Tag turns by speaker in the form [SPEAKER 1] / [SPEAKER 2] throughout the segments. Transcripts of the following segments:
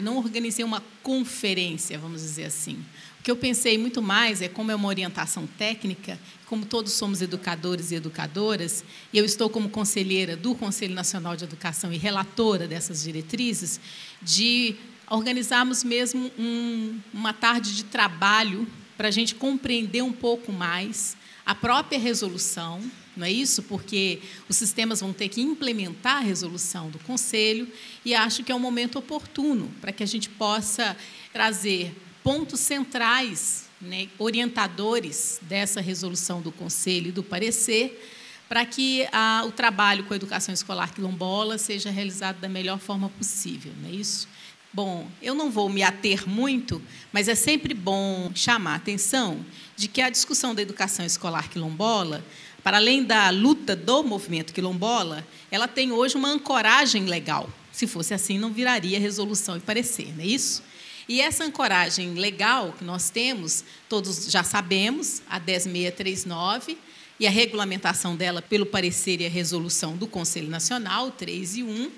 [SPEAKER 1] não organizei uma conferência, vamos dizer assim. O que eu pensei muito mais é como é uma orientação técnica, como todos somos educadores e educadoras, e eu estou como conselheira do Conselho Nacional de Educação e relatora dessas diretrizes, de organizarmos mesmo um, uma tarde de trabalho para a gente compreender um pouco mais a própria resolução, não é isso? Porque os sistemas vão ter que implementar a resolução do Conselho e acho que é um momento oportuno para que a gente possa trazer pontos centrais, né, orientadores dessa resolução do Conselho e do parecer, para que a, o trabalho com a educação escolar quilombola seja realizado da melhor forma possível, não é isso? Bom, eu não vou me ater muito, mas é sempre bom chamar a atenção de que a discussão da educação escolar quilombola, para além da luta do movimento quilombola, ela tem hoje uma ancoragem legal. Se fosse assim, não viraria resolução e parecer, não é isso? E essa ancoragem legal que nós temos, todos já sabemos, a 10639, e a regulamentação dela pelo parecer e a resolução do Conselho Nacional, 3 e 1,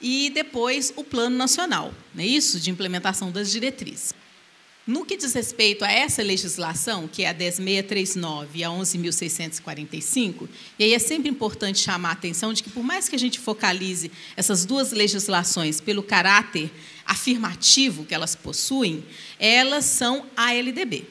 [SPEAKER 1] e depois o Plano Nacional, não é isso? De implementação das diretrizes. No que diz respeito a essa legislação, que é a 10639 e a 11.645, e aí é sempre importante chamar a atenção de que, por mais que a gente focalize essas duas legislações pelo caráter afirmativo que elas possuem, elas são a LDB.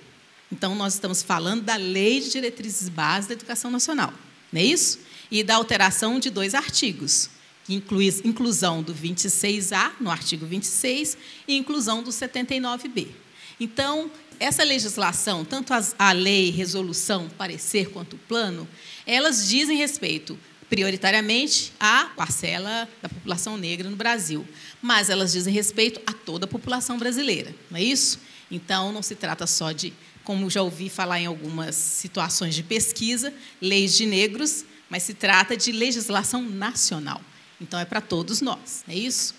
[SPEAKER 1] Então, nós estamos falando da Lei de Diretrizes Básicas da Educação Nacional, não é isso? E da alteração de dois artigos, inclui inclusão do 26A, no artigo 26, e inclusão do 79B. Então, essa legislação, tanto a lei, resolução, parecer quanto o plano, elas dizem respeito prioritariamente à parcela da população negra no Brasil, mas elas dizem respeito a toda a população brasileira, não é isso? Então, não se trata só de, como já ouvi falar em algumas situações de pesquisa, leis de negros, mas se trata de legislação nacional. Então, é para todos nós, é isso?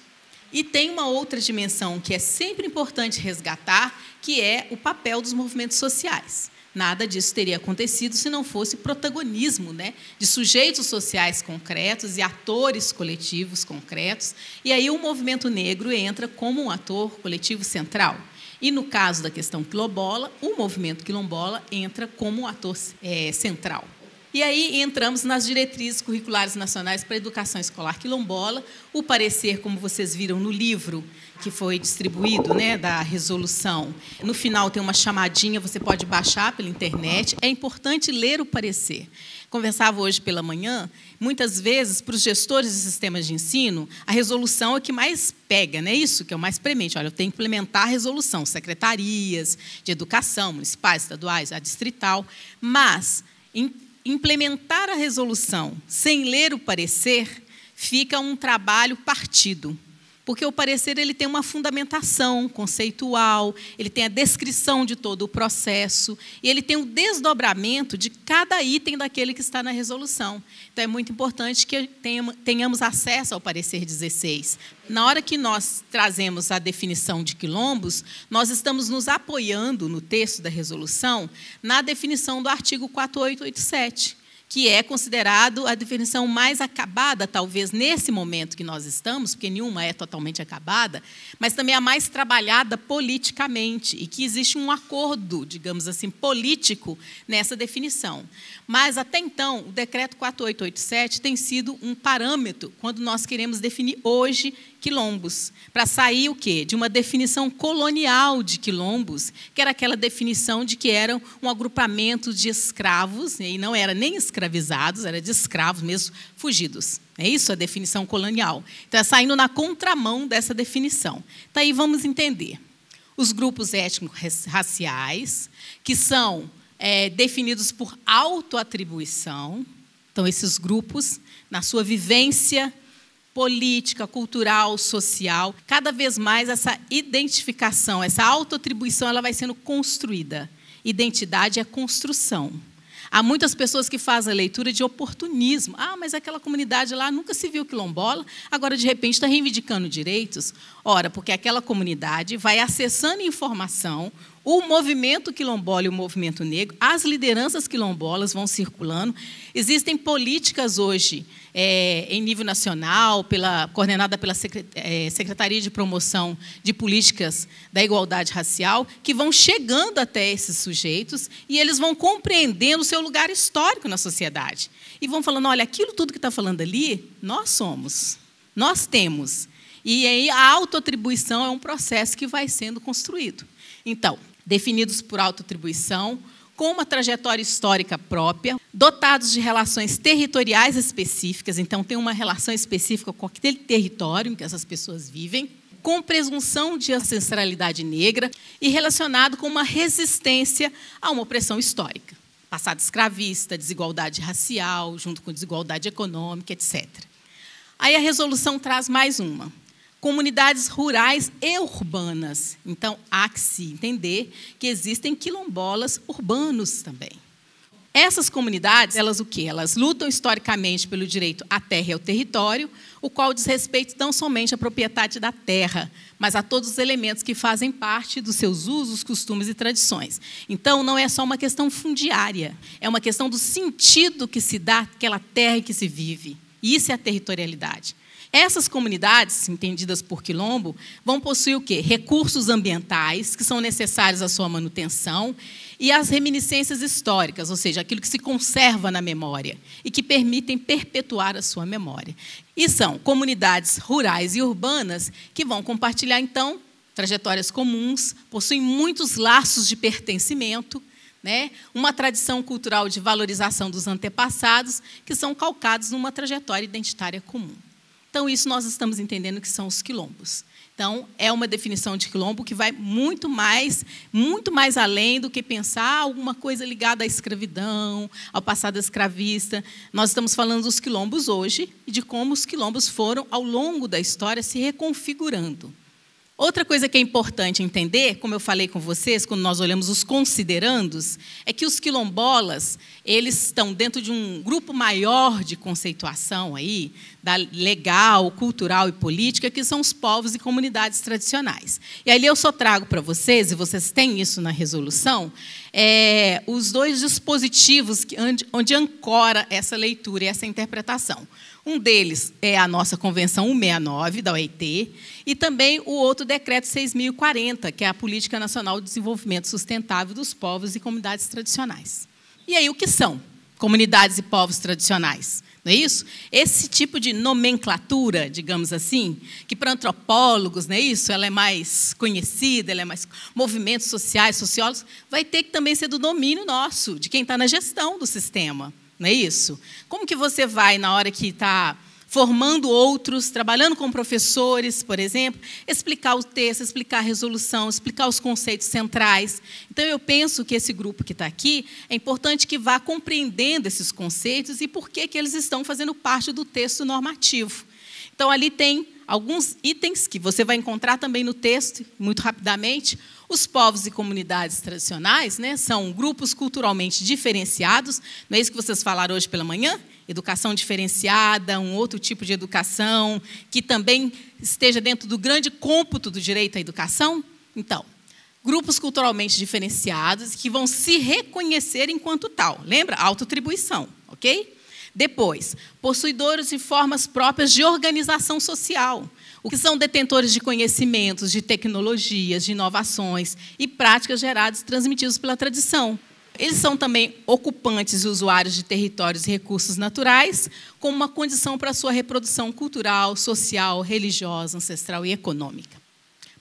[SPEAKER 1] E tem uma outra dimensão que é sempre importante resgatar, que é o papel dos movimentos sociais. Nada disso teria acontecido se não fosse protagonismo né, de sujeitos sociais concretos e atores coletivos concretos. E aí o movimento negro entra como um ator coletivo central. E no caso da questão quilombola, o movimento quilombola entra como um ator é, central. E aí entramos nas diretrizes curriculares nacionais para a educação escolar quilombola. O parecer, como vocês viram no livro que foi distribuído, né, da resolução. No final tem uma chamadinha, você pode baixar pela internet. É importante ler o parecer. Conversava hoje pela manhã, muitas vezes para os gestores de sistemas de ensino, a resolução é o que mais pega, não é isso que é o mais premente. Olha, eu tenho que implementar a resolução, secretarias de educação, municipais, estaduais, a distrital, mas implementar a resolução sem ler o parecer fica um trabalho partido. Porque o parecer ele tem uma fundamentação conceitual, ele tem a descrição de todo o processo e ele tem o desdobramento de cada item daquele que está na resolução. Então é muito importante que tenhamos acesso ao parecer 16. Na hora que nós trazemos a definição de quilombos, nós estamos nos apoiando no texto da resolução na definição do artigo 4887 que é considerado a definição mais acabada, talvez nesse momento que nós estamos, porque nenhuma é totalmente acabada, mas também a mais trabalhada politicamente, e que existe um acordo, digamos assim, político nessa definição. Mas, até então, o decreto 4887 tem sido um parâmetro quando nós queremos definir hoje quilombos, para sair o quê? De uma definição colonial de quilombos, que era aquela definição de que eram um agrupamento de escravos, e não era nem escravizados, era de escravos mesmo, fugidos. É isso a definição colonial. Então, é saindo na contramão dessa definição. Então, aí vamos entender. Os grupos étnico-raciais, que são é, definidos por autoatribuição, então, esses grupos, na sua vivência política, cultural, social. Cada vez mais essa identificação, essa autoatribuição, ela vai sendo construída. Identidade é construção. Há muitas pessoas que fazem a leitura de oportunismo. Ah, mas aquela comunidade lá nunca se viu quilombola, agora de repente está reivindicando direitos. Ora, porque aquela comunidade vai acessando informação, o movimento quilombola e o movimento negro, as lideranças quilombolas vão circulando. Existem políticas hoje é, em nível nacional, pela, coordenada pela é, Secretaria de Promoção de Políticas da Igualdade Racial, que vão chegando até esses sujeitos e eles vão compreendendo o seu lugar histórico na sociedade. E vão falando: olha, aquilo tudo que está falando ali, nós somos, nós temos. E aí a autoatribuição é um processo que vai sendo construído. Então, definidos por autoatribuição, com uma trajetória histórica própria, dotados de relações territoriais específicas, então tem uma relação específica com aquele território em que essas pessoas vivem, com presunção de ancestralidade negra e relacionado com uma resistência a uma opressão histórica, passado escravista, desigualdade racial, junto com desigualdade econômica, etc. Aí a resolução traz mais uma, comunidades rurais e urbanas. Então, há que se entender que existem quilombolas urbanos também. Essas comunidades, elas o quê? Elas lutam historicamente pelo direito à terra e ao território, o qual diz respeito não somente à propriedade da terra, mas a todos os elementos que fazem parte dos seus usos, costumes e tradições. Então, não é só uma questão fundiária, é uma questão do sentido que se dá àquela terra em que se vive. Isso é a territorialidade. Essas comunidades, entendidas por quilombo, vão possuir o quê? Recursos ambientais que são necessários à sua manutenção e as reminiscências históricas, ou seja, aquilo que se conserva na memória e que permitem perpetuar a sua memória. E são comunidades rurais e urbanas que vão compartilhar então trajetórias comuns, possuem muitos laços de pertencimento, né? uma tradição cultural de valorização dos antepassados, que são calcados numa trajetória identitária comum. Então, isso nós estamos entendendo que são os quilombos. Então, é uma definição de quilombo que vai muito mais, muito mais além do que pensar alguma coisa ligada à escravidão, ao passado escravista. Nós estamos falando dos quilombos hoje e de como os quilombos foram, ao longo da história, se reconfigurando. Outra coisa que é importante entender, como eu falei com vocês, quando nós olhamos os considerandos, é que os quilombolas, eles estão dentro de um grupo maior de conceituação aí, da legal, cultural e política, que são os povos e comunidades tradicionais. E ali eu só trago para vocês, e vocês têm isso na resolução, é, os dois dispositivos que, onde, ancora essa leitura e essa interpretação. Um deles é a nossa Convenção 169 da OIT e também o outro decreto 6040, que é a Política Nacional de Desenvolvimento Sustentável dos Povos e Comunidades Tradicionais. E aí o que são comunidades e povos tradicionais? Não é isso? Esse tipo de nomenclatura, digamos assim, que para antropólogos, não é isso? Ela é mais conhecida, ela é mais movimentos sociais, sociólogos, vai ter que também ser do domínio nosso, de quem está na gestão do sistema. Não é isso? Como que você vai, na hora que está formando outros, trabalhando com professores, por exemplo, explicar o texto, explicar a resolução, explicar os conceitos centrais. Então, eu penso que esse grupo que está aqui é importante que vá compreendendo esses conceitos e por que, que eles estão fazendo parte do texto normativo. Então, ali tem alguns itens que você vai encontrar também no texto, muito rapidamente. Os povos e comunidades tradicionais né, são grupos culturalmente diferenciados, não é isso que vocês falaram hoje pela manhã? Educação diferenciada, um outro tipo de educação, que também esteja dentro do grande cômputo do direito à educação? Então, grupos culturalmente diferenciados que vão se reconhecer enquanto tal. Lembra? Autoatribuição, ok? Depois, possuidores de formas próprias de organização social, o que são detentores de conhecimentos, de tecnologias, de inovações e práticas geradas e transmitidos pela tradição. Eles são também ocupantes e usuários de territórios e recursos naturais, como uma condição para a sua reprodução cultural, social, religiosa, ancestral e econômica.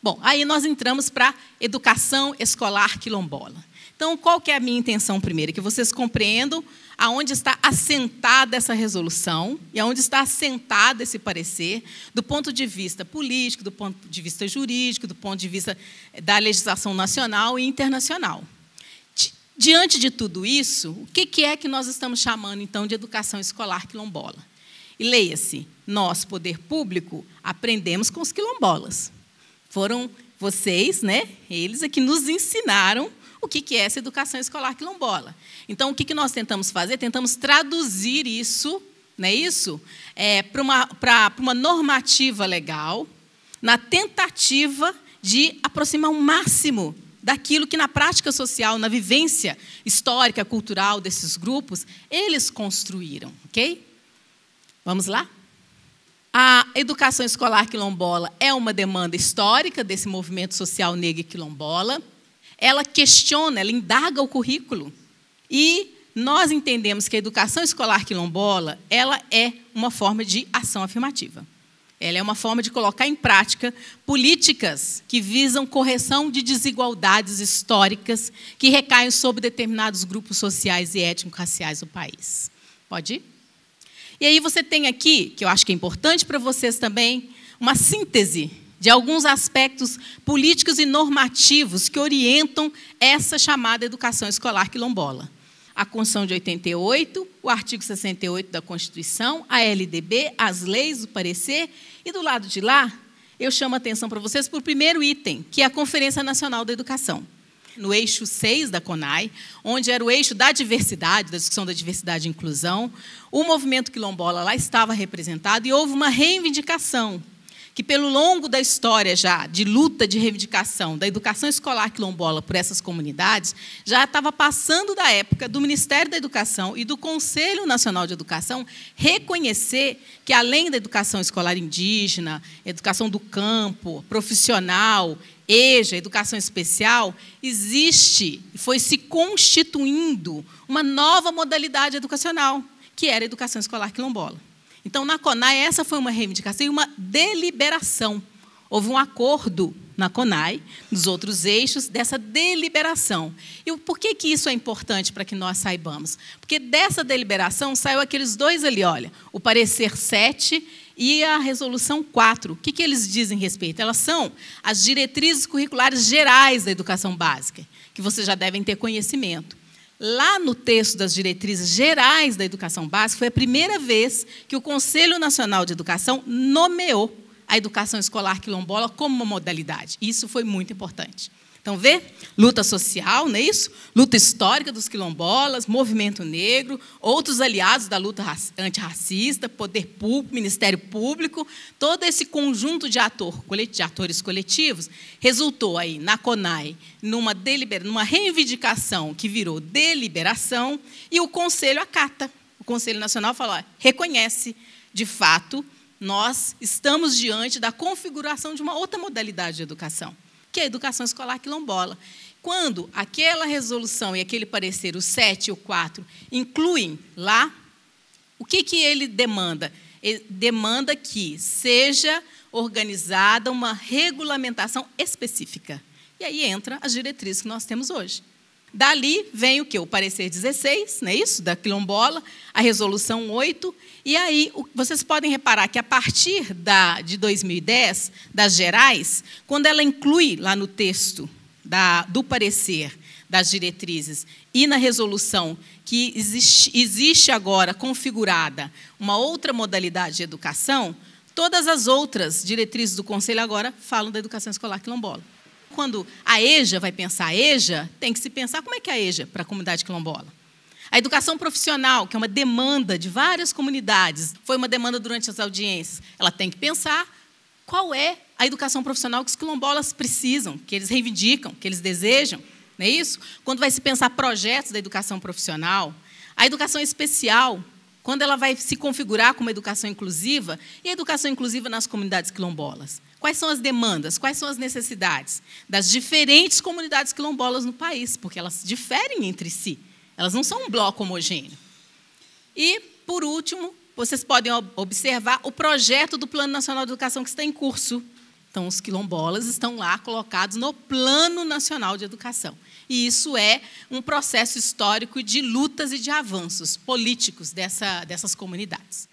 [SPEAKER 1] Bom, aí nós entramos para a educação escolar quilombola. Então, qual que é a minha intenção primeiro? Que vocês compreendam aonde está assentada essa resolução e aonde está assentado esse parecer, do ponto de vista político, do ponto de vista jurídico, do ponto de vista eh, da legislação nacional e internacional. Diante de tudo isso, o que é que nós estamos chamando, então, de educação escolar quilombola? E leia-se, nós, poder público, aprendemos com os quilombolas. Foram vocês, né, eles, é que nos ensinaram o que é essa educação escolar quilombola. Então, o que nós tentamos fazer? Tentamos traduzir isso, não é isso? É, para uma, uma normativa legal, na tentativa de aproximar o máximo daquilo que na prática social, na vivência histórica, cultural desses grupos, eles construíram, ok? Vamos lá? A educação escolar quilombola é uma demanda histórica desse movimento social negro quilombola. Ela questiona, ela indaga o currículo. E nós entendemos que a educação escolar quilombola, ela é uma forma de ação afirmativa. Ela é uma forma de colocar em prática políticas que visam correção de desigualdades históricas que recaem sobre determinados grupos sociais e étnico-raciais do país. Pode ir? E aí você tem aqui, que eu acho que é importante para vocês também, uma síntese de alguns aspectos políticos e normativos que orientam essa chamada educação escolar quilombola a Constituição de 88, o artigo 68 da Constituição, a LDB, as leis, o parecer, e do lado de lá, eu chamo a atenção para vocês para o primeiro item, que é a Conferência Nacional da Educação. No eixo 6 da CONAI, onde era o eixo da diversidade, da discussão da diversidade e inclusão, o movimento quilombola lá estava representado e houve uma reivindicação que pelo longo da história já de luta de reivindicação da educação escolar quilombola por essas comunidades, já estava passando da época do Ministério da Educação e do Conselho Nacional de Educação reconhecer que além da educação escolar indígena, educação do campo, profissional, EJA, educação especial, existe e foi se constituindo uma nova modalidade educacional, que era a educação escolar quilombola. Então, na CONAI, essa foi uma reivindicação e uma deliberação. Houve um acordo na CONAI, nos outros eixos, dessa deliberação. E por que, que isso é importante para que nós saibamos? Porque dessa deliberação saiu aqueles dois ali, olha, o parecer 7 e a resolução 4. O que, que eles dizem respeito? Elas são as diretrizes curriculares gerais da educação básica, que vocês já devem ter conhecimento. Lá no texto das diretrizes gerais da educação básica, foi a primeira vez que o Conselho Nacional de Educação nomeou a educação escolar quilombola como uma modalidade. Isso foi muito importante. Então, vê? Luta social, não é isso? Luta histórica dos quilombolas, movimento negro, outros aliados da luta antirracista, poder público, Ministério Público, todo esse conjunto de, ator, de atores coletivos resultou aí na CONAI numa, numa reivindicação que virou deliberação e o Conselho acata. O Conselho Nacional falou, reconhece, de fato, nós estamos diante da configuração de uma outra modalidade de educação que é a educação escolar quilombola. Quando aquela resolução e aquele parecer, o 7 e o 4, incluem lá, o que, que ele demanda? Ele demanda que seja organizada uma regulamentação específica. E aí entra as diretrizes que nós temos hoje. Dali vem o que? O parecer 16, não é isso? Da quilombola, a resolução 8. E aí vocês podem reparar que a partir da, de 2010, das gerais, quando ela inclui lá no texto da, do parecer das diretrizes e na resolução que existe, existe agora configurada uma outra modalidade de educação, todas as outras diretrizes do Conselho agora falam da educação escolar quilombola quando a EJA vai pensar a EJA, tem que se pensar como é que é a EJA para a comunidade quilombola. A educação profissional, que é uma demanda de várias comunidades, foi uma demanda durante as audiências. Ela tem que pensar qual é a educação profissional que os quilombolas precisam, que eles reivindicam, que eles desejam. Não é isso? Quando vai se pensar projetos da educação profissional, a educação especial, quando ela vai se configurar como educação inclusiva, e a educação inclusiva nas comunidades quilombolas. Quais são as demandas, quais são as necessidades das diferentes comunidades quilombolas no país, porque elas diferem entre si. Elas não são um bloco homogêneo. E, por último, vocês podem observar o projeto do Plano Nacional de Educação que está em curso. Então, os quilombolas estão lá colocados no Plano Nacional de Educação. E isso é um processo histórico de lutas e de avanços políticos dessa, dessas comunidades.